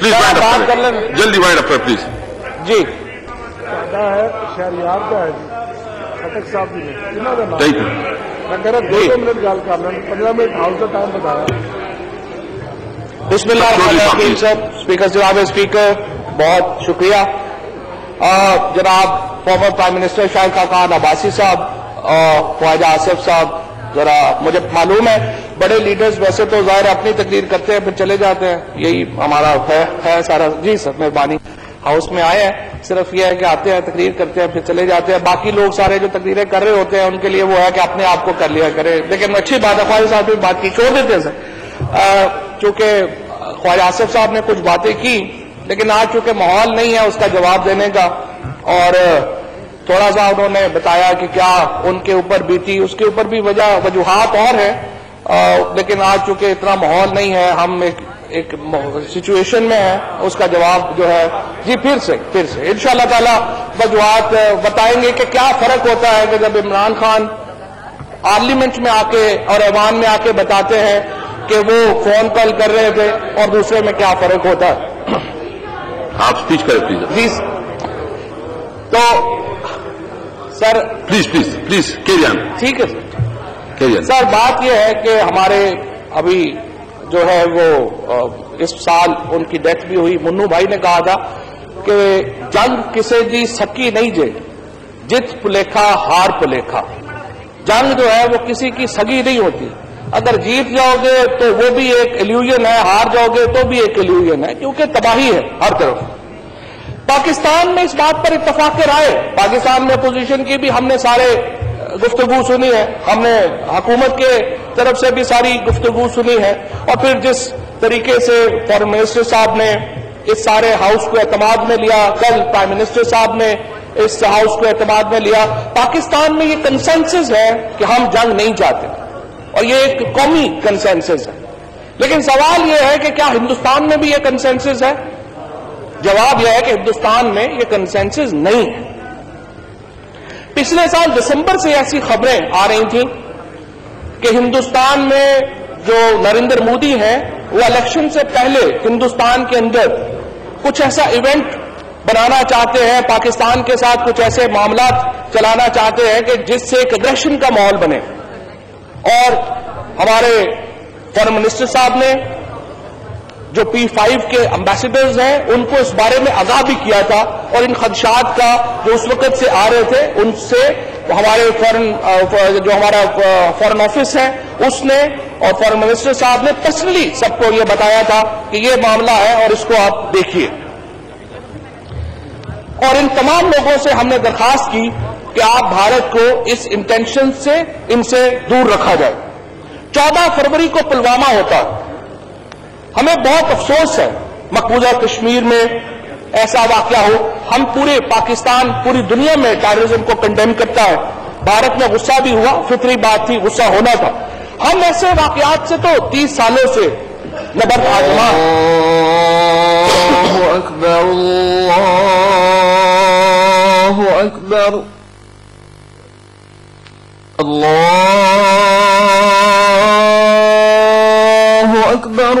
Please وائنڈ اپ جلدی وائنڈ اپ please جی۔ ہے شہریار کا ہے۔ جی خٹک صاحب جی نے۔ انہوں نے تھینک یو میں کہہ رہا دو دو منٹ گل کر لیں۔ پندرہ منٹ ہاؤس کا ٹائم بتایا بسم اللہ الرحمن الرحیم سر اسپیکر جناب اسپیکر بہت شکریہ۔ جناب former prime minister Shahid Khaqan Abbasi sahab Khawaja Asif صاحب ذرا مجھے معلوم ہے۔ بڑے لیڈرز ویسے تو ظاہر اپنی تقریر کرتے ہیں، پھر چلے جاتے ہیں۔ یہی ہمارا ہے ہے سارا۔ جی سر، مہربانی۔ ہاؤس میں آئے ہیں، صرف یہ ہے کہ آتے ہیں، تقریر کرتے ہیں، پھر چلے جاتے ہیں۔ باقی لوگ سارے جو تقریریں کر رہے ہوتے ہیں، ان کے لیے وہ ہے کہ اپنے آپ کو کر لیا کرے۔ لیکن اچھی بات ہے، خواجہ صاحب بھی بات کی، چھوڑ دیتے ہیں سر۔ چونکہ خواجہ آصف صاحب نے کچھ باتیں کی، لیکن آج چونکہ ماحول نہیں ہے، اس کا جواب دینے کا۔ اور تھوڑا سا انہوں نے بتایا کہ کیا ان کے اوپر بیتی، اس کے اوپر بھی وجہ، وجوہات اور ہیں۔ لیکن آج چونکہ اتنا ماحول نہیں ہے ہم ایک ایک سچویشن میں ہیں اس کا جواب جو ہے جی پھر سے پھر سے۔ ان شاء اللہ تعالیٰ وجوہات بتائیں گے کہ کیا فرق ہوتا ہے کہ جب عمران خان پارلیمنٹ میں آ کے اور ایوان میں آ کے بتاتے ہیں کہ وہ فون کال کر رہے تھے اور دوسرے میں کیا فرق ہوتا ہے۔ آپ اسپیچ کریں پلیز جی تو sir please please please on ٹھیک ہے۔ سر سر، بات یہ ہے کہ ہمارے ابھی جو ہے وہ اس سال ان کی ڈیتھ بھی ہوئی۔ منو بھائی نے کہا تھا کہ جنگ کسے دی سکی نہیں جے، جت پلیکھا ہار پلیکھا۔ جنگ جو ہے وہ کسی کی سگی نہیں ہوتی۔ اگر جیت جاؤ گے تو وہ بھی ایک ایلیوژن ہے، ہار جاؤ گے تو بھی ایک ایلیوژن ہے، کیونکہ تباہی ہے ہر طرف۔ پاکستان میں اس بات پر اتفاق رائے۔ پاکستان میں اپوزیشن کی بھی ہم نے سارے گفتگو سنی ہے۔ ہم نے حکومت کے طرف سے بھی ساری گفتگو سنی ہے۔ اور پھر جس طریقے سے فارن منسٹر صاحب نے اس سارے ہاؤس کو اعتماد میں لیا، کل پرائم منسٹر صاحب نے اس ہاؤس کو اعتماد میں لیا۔ پاکستان میں یہ کنسنسس ہے کہ ہم جنگ نہیں چاہتے اور یہ ایک قومی کنسنسس ہے۔ لیکن سوال یہ ہے کہ کیا ہندوستان میں بھی یہ کنسنسس ہے؟ جواب یہ ہے کہ ہندوستان میں یہ کنسنسس نہیں ہے۔ پچھلے سال دسمبر سے ایسی خبریں آ رہی تھیں کہ ہندوستان میں جو نریندر مودی ہیں، وہ الیکشن سے پہلے ہندوستان کے اندر کچھ ایسا ایونٹ بنانا چاہتے ہیں، پاکستان کے ساتھ کچھ ایسے معاملات چلانا چاہتے ہیں کہ جس سے ایک اگریشن کا ماحول بنے۔ اور ہمارے فارن منسٹر صاحب نے جو پی فائیو کے امبیسڈرز ہیں، ان کو اس بارے میں آگاہ بھی کیا تھا۔ اور ان خدشات کا جو اس وقت سے آ رہے تھے، ان سے ہمارے فارن جو ہمارا فارن آفس ہے، اس نے اور فارن منسٹر صاحب نے پرسنلی سب کو یہ بتایا تھا کہ یہ معاملہ ہے اور اس کو آپ دیکھیے۔ اور ان تمام لوگوں سے ہم نے درخواست کی کہ آپ بھارت کو اس انٹینشن سے ان سے دور رکھا جائے۔ چودہ فروری کو پلوامہ ہوتا ہمیں بہت افسوس ہے مقبوضہ کشمیر میں ایسا واقعہ ہو، ہم پورے پاکستان، پوری دنیا میں ٹیررزم کو کنڈیم کرتا ہے۔ بھارت میں غصہ بھی ہوا، فطری بات تھی، غصہ ہونا تھا۔ ہم ایسے واقعات سے تو تیس سالوں سے نبرد آزما۔ الله أكبر الله أكبر الله أكبر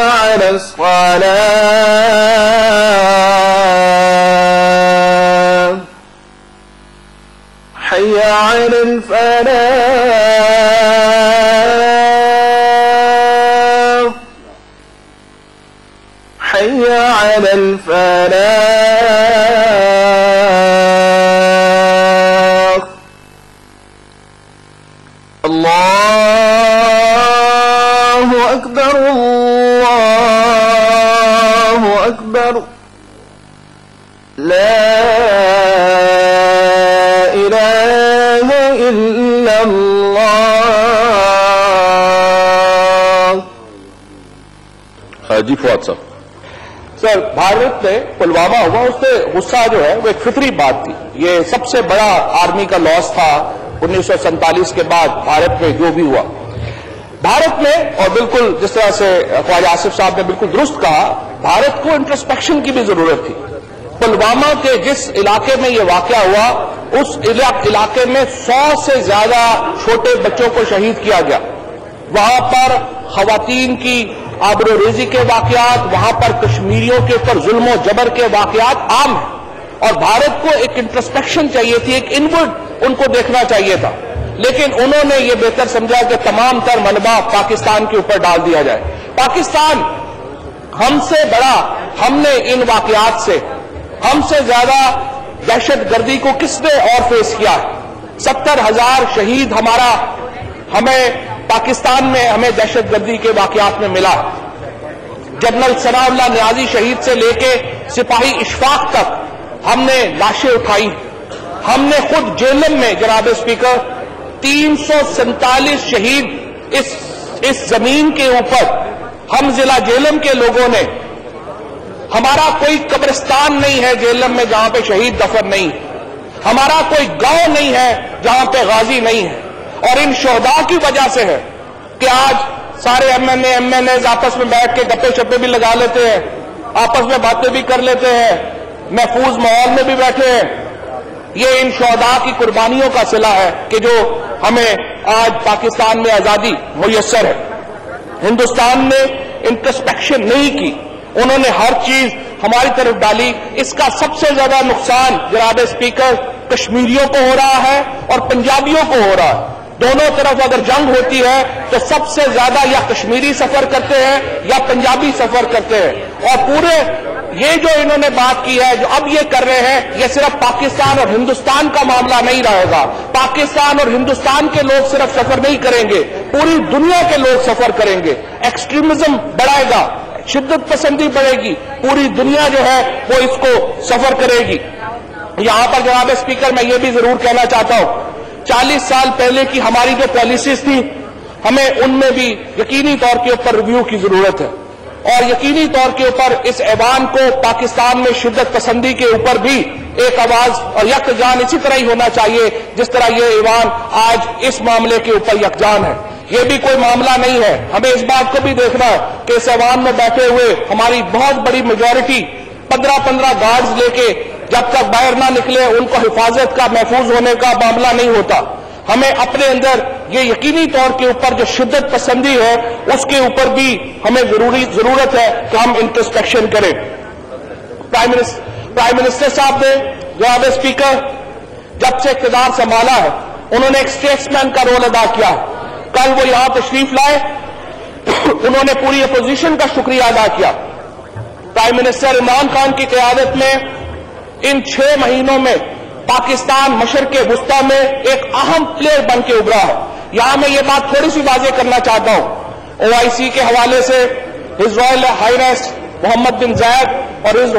على الصلاة. حي على الفلاح. حي على الفلاح. لا إله إلا الله. ہاں جی فواد صاحب. سر بھارت میں پلوامہ ہوا اس سے غصہ جو ہے وہ ایک فطری بات تھی۔ یہ سب سے بڑا آرمی کا لاس تھا انیس سو سینتالیس کے بعد بھارت میں جو بھی ہوا۔ بھارت میں اور بالکل جس طرح سے خواجہ آصف صاحب نے بالکل درست کہا بھارت کو انٹرسپیکشن کی بھی ضرورت تھی۔ پلوامہ کے جس علاقے میں یہ واقعہ ہوا، اس علاقے میں سو سے زیادہ چھوٹے بچوں کو شہید کیا گیا۔ وہاں پر خواتین کی آبر و ریزی کے واقعات، وہاں پر کشمیریوں کے اوپر ظلم و جبر کے واقعات عام ہیں۔ اور بھارت کو ایک انٹرسپیکشن چاہیے تھی، ایک انورڈ ان کو دیکھنا چاہیے تھا۔ لیکن انہوں نے یہ بہتر سمجھا کہ تمام تر ملبہ پاکستان کے اوپر ڈال دیا جائے۔ پاکستان ہم سے بڑا، ہم نے ان واقعات سے ہم سے زیادہ دہشت گردی کو کس نے اور فیس کیا؟ ستر ہزار شہید ہمارا، ہمیں پاکستان میں ہمیں دہشت گردی کے واقعات میں ملا۔ جنرل ثناء اللہ نیازی شہید سے لے کے سپاہی اشفاق تک ہم نے لاشیں اٹھائی۔ ہم نے خود جیلم میں جناب اسپیکر تین سو سینتالیس شہید اس اس زمین کے اوپر، ہم ضلع جیلم کے لوگوں نے ہمارا کوئی قبرستان نہیں ہے جیلم میں جہاں پہ شہید دفن نہیں ہمارا کوئی گاؤں نہیں ہے جہاں پہ غازی نہیں ہے۔ اور ان شہداء کی وجہ سے ہے کہ آج سارے M N A, M N A's آپس میں بیٹھ کے گپے شپے بھی لگا لیتے ہیں، آپس میں باتیں بھی کر لیتے ہیں۔ محفوظ ماحول میں بھی بیٹھے ہیں۔ یہ ان شہداء کی قربانیوں کا صلہ ہے کہ جو ہمیں آج پاکستان میں آزادی میسر ہے۔ ہندوستان نے انٹرسپیکشن نہیں کی۔ انہوں نے ہر چیز ہماری طرف ڈالی۔ اس کا سب سے زیادہ نقصان جناب اسپیکر کشمیریوں کو ہو رہا ہے اور پنجابیوں کو ہو رہا ہے۔ دونوں طرف اگر جنگ ہوتی ہے تو سب سے زیادہ یا کشمیری سفر کرتے ہیں یا پنجابی سفر کرتے ہیں۔ اور پورے یہ جو انہوں نے بات کی ہے، جو اب یہ کر رہے ہیں، یہ صرف پاکستان اور ہندوستان کا معاملہ نہیں رہے گا۔ پاکستان اور ہندوستان کے لوگ صرف سفر نہیں کریں گے، پوری دنیا کے لوگ سفر کریں گے۔ ایکسٹریمزم بڑھائے گا۔ شدت پسندی بڑھے گی، پوری دنیا جو ہے وہ اس کو سفر کرے گی۔ یہاں پر جناب اسپیکر میں یہ بھی ضرور کہنا چاہتا ہوں، چالیس سال پہلے کی ہماری جو پالیسیز تھی، ہمیں ان میں بھی یقینی طور کے اوپر ریویو کی ضرورت ہے۔ اور یقینی طور کے اوپر اس ایوان کو پاکستان میں شدت پسندی کے اوپر بھی ایک آواز اور یک جان اسی طرح ہی ہونا چاہیے، جس طرح یہ ایوان آج اس معاملے کے اوپر یکجان ہے۔ یہ بھی کوئی معاملہ نہیں ہے۔ ہمیں اس بات کو بھی دیکھنا ہے کہ اس ایوان میں بیٹھے ہوئے ہماری بہت بڑی میجورٹی پندرہ پندرہ گارڈز لے کے جب تک باہر نہ نکلے، ان کو حفاظت کا محفوظ ہونے کا معاملہ نہیں ہوتا۔ ہمیں اپنے اندر یہ یقینی طور کے اوپر جو شدت پسندی ہے، اس کے اوپر بھی ہمیں ضروری ضرورت ہے کہ ہم انٹرسپیکشن کریں۔ پرائم منسٹر صاحب نے جناب اسپیکر جب سے اقتدار سنبھالا ہے، انہوں نے ایک اسٹیٹس مین کا رول ادا کیا کل وہ یہاں تشریف لائے، انہوں نے پوری اپوزیشن کا شکریہ ادا کیا۔ پرائم منسٹر عمران خان کی قیادت میں ان چھ مہینوں میں پاکستان مشرق وسطی میں ایک اہم پلیئر بن کے ابھرا ہے۔ یہاں میں یہ بات تھوڑی سی واضح کرنا چاہتا ہوں۔ او آئی سی کے حوالے سے his royal highness Mohammed bin Zayed اور his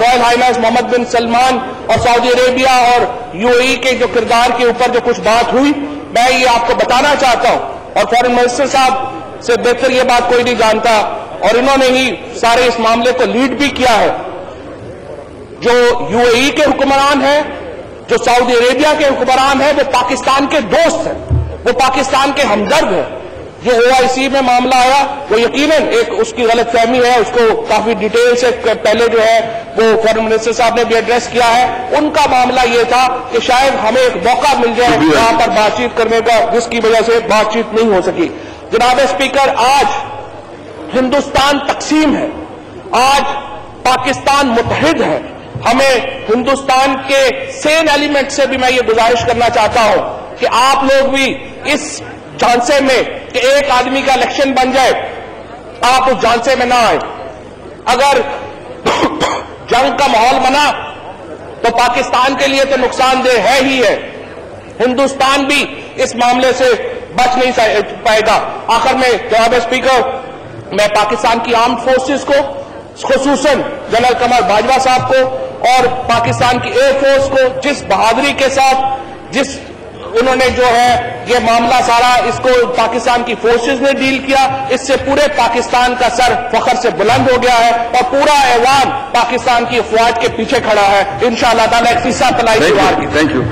royal highness Mohammed bin Salman اور سعودی عربیہ اور یو اے کے جو کردار کے اوپر جو کچھ بات ہوئی، میں یہ آپ کو بتانا چاہتا ہوں۔ اور فورن منسٹر صاحب سے بہتر یہ بات کوئی نہیں جانتا اور انہوں نے ہی سارے اس معاملے کو لیڈ بھی کیا ہے۔ جو یو اے ای کے حکمران ہیں، جو سعودی عربیہ کے حکمران ہیں، وہ پاکستان کے دوست ہیں، وہ پاکستان کے ہمدرد ہیں۔ جو او آئی سی میں معاملہ آیا وہ یقیناً ایک اس کی غلط فہمی ہے اس کو کافی ڈیٹیل سے پہلے جو ہے وہ فارن منسٹر صاحب نے بھی ایڈریس کیا ہے۔ ان کا معاملہ یہ تھا کہ شاید ہمیں ایک موقع مل جائے شکریہ۔ یہاں پر بات چیت کرنے کا جس کی وجہ سے بات چیت نہیں ہو سکی۔ جناب اسپیکر آج ہندوستان تقسیم ہے۔ آج پاکستان متحد ہے۔ ہمیں ہندوستان کے سین ایلیمنٹ سے بھی میں یہ گزارش کرنا چاہتا ہوں کہ آپ لوگ بھی اس جانسے میں کہ ایک آدمی کا الیکشن بن جائے، آپ اس جانسے میں نہ آئیں۔ اگر جنگ کا ماحول بنا، تو پاکستان کے لیے تو نقصان دہ ہے ہی ہے۔ ہندوستان بھی اس معاملے سے بچ نہیں پائے گا۔ آخر میں جناب اسپیکر میں پاکستان کی آرم فورسز کو، خصوصاً جنرل کمر باجوہ صاحب کو اور پاکستان کی ایئر فورس کو، جس بہادری کے ساتھ، جس انہوں نے جو ہے یہ معاملہ سارا اس کو پاکستان کی فورسز نے ڈیل کیا۔ اس سے پورے پاکستان کا سر فخر سے بلند ہو گیا ہے اور پورا ایوان پاکستان کی افواج کے پیچھے کھڑا ہے۔ انشاءاللہ تعالی ایک فیصد تلائی تھینک یو